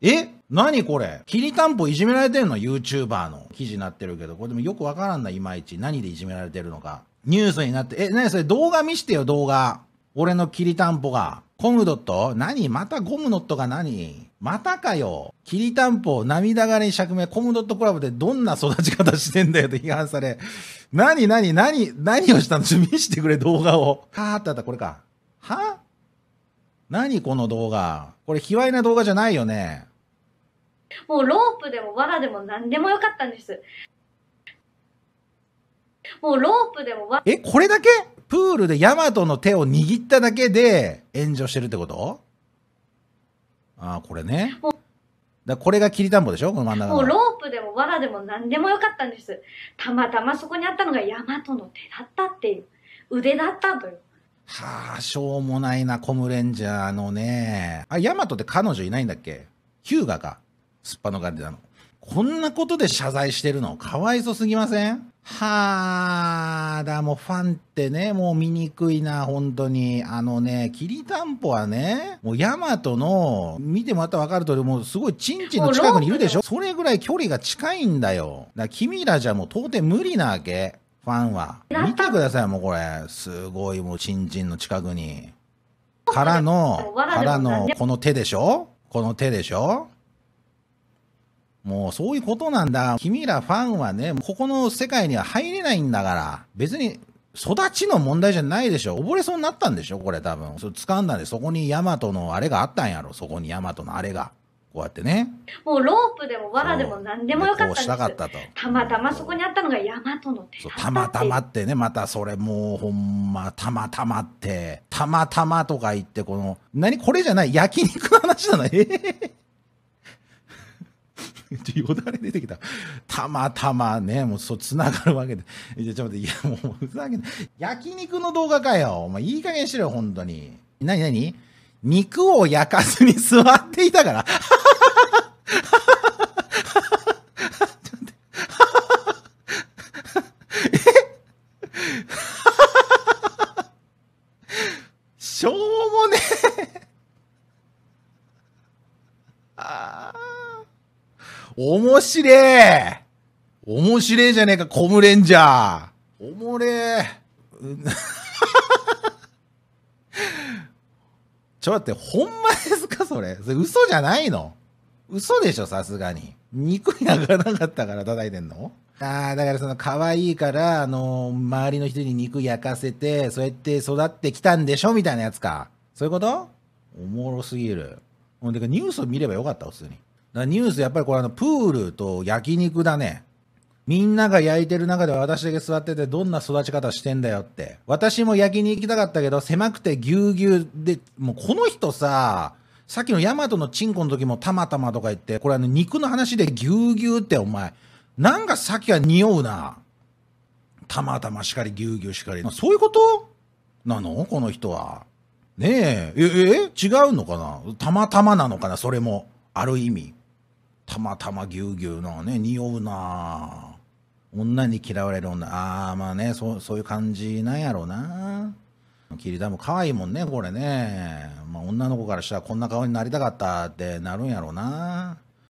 え？何これ？きりたんぽいじめられてんの ?YouTuber の記事になってるけど、これでもよくわからんな、いまいち。何でいじめられてるのか。ニュースになって、え、何それ？動画見してよ、動画。俺のきりたんぽが。コムドット？何？またゴムノットが何？またかよ。きりたんぽ、涙がれに釈明、コムドットクラブでどんな育ち方してんだよと批判され。何？何？何？何をしたの、見してくれ、動画を。はーってあった、これか。は？何この動画。これ、卑猥な動画じゃないよね。もうロープでも藁でも何でもよかったんです。もうロープでもわえ、これだけ？プールでヤマトの手を握っただけで炎上してるってこと？ああ、これね。だこれがきりたんぽでしょ？この真ん中の。もうロープでも藁でも何でもよかったんです。たまたまそこにあったのがヤマトの手だったっていう。腕だったという。はあ、しょうもないな、コムレンジャーのね。あ、ヤマトって彼女いないんだっけ？ヒューガか。すっぱのが出たの。こんなことで謝罪してるの？かわいそすぎません？はあ、だ、もうファンってね、もう見にくいな、本当に。あのね、きりたんぽはね、もうヤマトの、見てもらったらわかる通り、もうすごいチンチンの近くにいるでしょ？それぐらい距離が近いんだよ。だ君らじゃもう到底無理なわけ。ファンは。見てください、もうこれ。すごいもうチンチンの近くに。からの、からの、この手でしょ？この手でしょ？もうそういうことなんだ。君らファンはね、ここの世界には入れないんだから。別に、育ちの問題じゃないでしょ。溺れそうになったんでしょ？これ多分。それ掴んだんで、そこにヤマトのあれがあったんやろ。そこにヤマトのあれが。こうやってね。もうロープでも藁でも何でもよかったんです。したかったと。たまたまそこにあったのがヤマトの手たまたまってね、またそれもうほんま、たまたまって、たまたまとか言って、この、何？これじゃない焼肉の話なのえー よだれ出てきた。たまたまね、もうそう、つながるわけで。いや、ちょっと待って、いや、もう、ふざけんな。焼肉の動画かよ。お前、いい加減にしろよ、本当に。なになに肉を焼かずに座っていたから。しょうもねえ。あー面白え。面白えじゃねえか、コムレンジャー。おもれえ。ちょっと待って、ほんまですか、それ。それ嘘じゃないの？嘘でしょ、さすがに。肉焼かなかったから叩いてんの？ああ、だからその可愛いから、あの周りの人に肉焼かせて、そうやって育ってきたんでしょ？みたいなやつか。そういうこと？おもろすぎる。ほんで、ニュースを見ればよかった、普通に。だニュース、やっぱりこれあの、プールと焼肉だね。みんなが焼いてる中で私だけ座っててどんな育ち方してんだよって。私も焼きに行きたかったけど狭くてぎゅうぎゅうで、もうこの人さ、さっきのヤマトのチンコの時もたまたまとか言って、これあの肉の話でぎゅうぎゅうってお前、なんかさっきは匂うな。たまたましかりぎゅうぎゅうしかり。そういうこと？なの？この人は。ねえ、え、え、違うのかな？たまたまなのかな？それも。ある意味。たまたまぎゅうぎゅうのね、匂うな女に嫌われる女。ああ、まあね、そう、そういう感じなんやろうな。キリダも可愛いもんね、これね。まあ女の子からしたらこんな顔になりたかったってなるんやろうな。